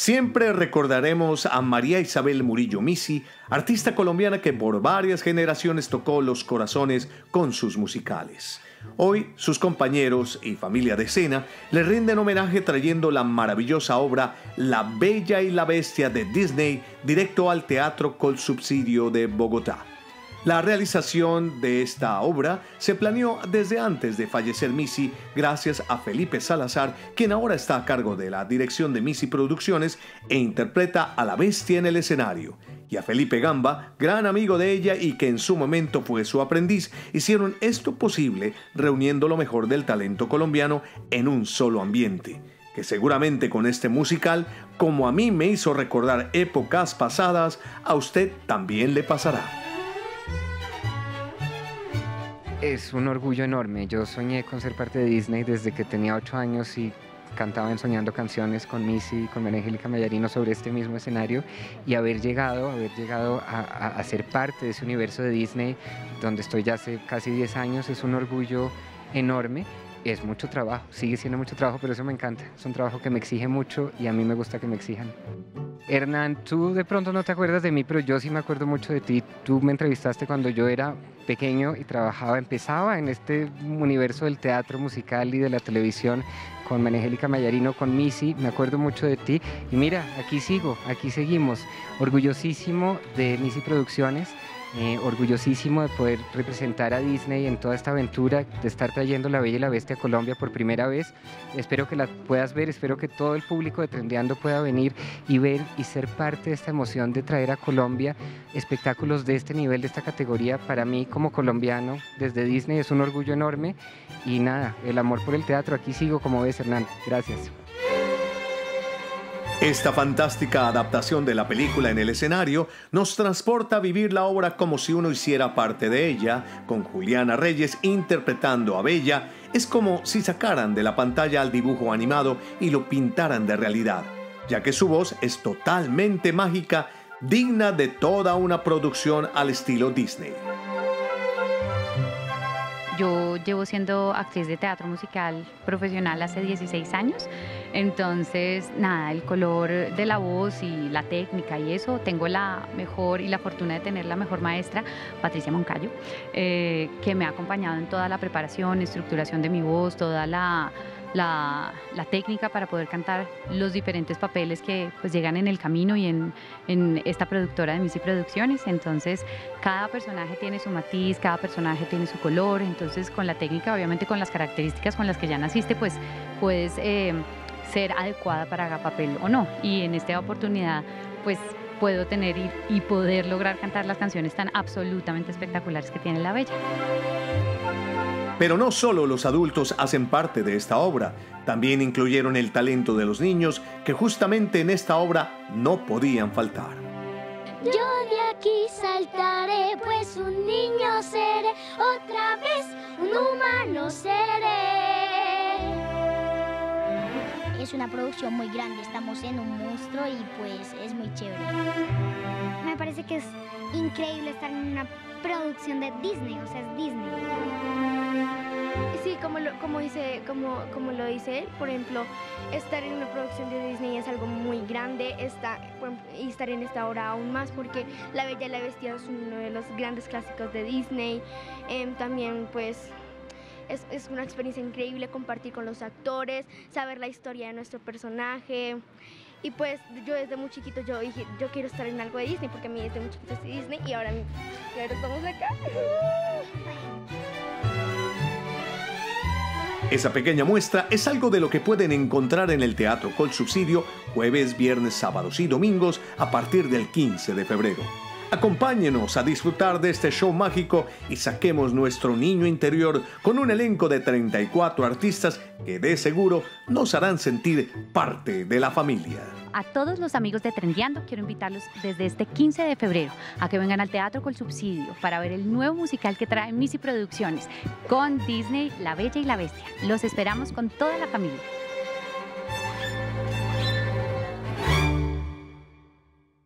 Siempre recordaremos a María Isabel Murillo Misi, artista colombiana que por varias generaciones tocó los corazones con sus musicales. Hoy sus compañeros y familia de escena le rinden homenaje trayendo la maravillosa obra La Bella y la Bestia de Disney directo al Teatro Col Subsidio de Bogotá. La realización de esta obra se planeó desde antes de fallecer Missy gracias a Felipe Salazar, quien ahora está a cargo de la dirección de Missy Producciones e interpreta a la bestia en el escenario. Y a Felipe Gamba, gran amigo de ella y que en su momento fue su aprendiz, hicieron esto posible reuniendo lo mejor del talento colombiano en un solo ambiente que seguramente con este musical, como a mí me hizo recordar épocas pasadas, a usted también le pasará. Es un orgullo enorme. Yo soñé con ser parte de Disney desde que tenía ocho años y cantaba en Soñando Canciones con Missy, con María Angélica Mayarino sobre este mismo escenario y haber llegado, haber llegado a, ser parte de ese universo de Disney donde estoy ya hace casi 10 años es un orgullo enorme. Es mucho trabajo, sigue siendo mucho trabajo, pero eso me encanta. Es un trabajo que me exige mucho y a mí me gusta que me exijan. Hernán, tú de pronto no te acuerdas de mí, pero yo sí me acuerdo mucho de ti. Tú me entrevistaste cuando yo era pequeño y trabajaba, empezaba en este universo del teatro musical y de la televisión con María Angélica Mayarino, con Missy, me acuerdo mucho de ti. Y mira, aquí sigo, aquí seguimos, orgullosísimo de Missy Producciones eh, orgullosísimo de poder representar a Disney en toda esta aventura, de estar trayendo La Bella y la Bestia a Colombia por primera vez. Espero que la puedas ver, espero que todo el público de Trendeando pueda venir y ver y ser parte de esta emoción de traer a Colombia espectáculos de este nivel, de esta categoría. Para mí como colombiano, desde Disney es un orgullo enorme y nada, el amor por el teatro, aquí sigo como ves Hernán. Gracias. Esta fantástica adaptación de la película en el escenario nos transporta a vivir la obra como si uno hiciera parte de ella, con Juliana Reyes interpretando a Bella, es como si sacaran de la pantalla al dibujo animado y lo pintaran de realidad, ya que su voz es totalmente mágica, digna de toda una producción al estilo Disney. Yo llevo siendo actriz de teatro musical profesional hace 16 años, entonces nada, el color de la voz y la técnica y eso, tengo la mejor y la fortuna de tener la mejor maestra, Patricia Moncayo, eh, que me ha acompañado en toda la preparación, estructuración de mi voz, toda la la, técnica para poder cantar los diferentes papeles que pues llegan en el camino y en, esta productora de Missy Producciones. Entonces, cada personaje tiene su matiz, cada personaje tiene su color. Entonces, con la técnica, obviamente con las características con las que ya naciste, pues puedes eh, ser adecuada para haga papel o no. Y en esta oportunidad, pues puedo tener y poder lograr cantar las canciones tan absolutamente espectaculares que tiene La Bella. Pero no solo los adultos hacen parte de esta obra, también incluyeron el talento de los niños que justamente en esta obra no podían faltar. Yo de aquí saltaré, pues un niño seré, otra vez un humano seré. Es una producción muy grande, estamos en un monstruo y pues es muy chévere. Me parece que es increíble estar en una producción de Disney, o sea, es Disney. Sí, como lo, como dice, como, como lo dice él, por ejemplo, estar en una producción de Disney es algo muy grande está, y estar en esta obra aún más porque La Bella y la Bestia es uno de los grandes clásicos de Disney. Em, también pues es, es, una experiencia increíble compartir con los actores, saber la historia de nuestro personaje. Y pues yo desde muy chiquito yo dije, yo quiero estar en algo de Disney porque a mí desde muy chiquito es Disney y ahora, ahora estamos acá. Esa pequeña muestra es algo de lo que pueden encontrar en el Teatro Col Subsidio jueves, viernes, sábados y domingos a partir del 15 de febrero. Acompáñenos a disfrutar de este show mágico y saquemos nuestro niño interior con un elenco de 34 artistas que de seguro nos harán sentir parte de la familia. A todos los amigos de Trendiando quiero invitarlos desde este 15 de febrero a que vengan al Teatro con Subsidio para ver el nuevo musical que trae Missy Producciones con Disney La Bella y la Bestia. Los esperamos con toda la familia.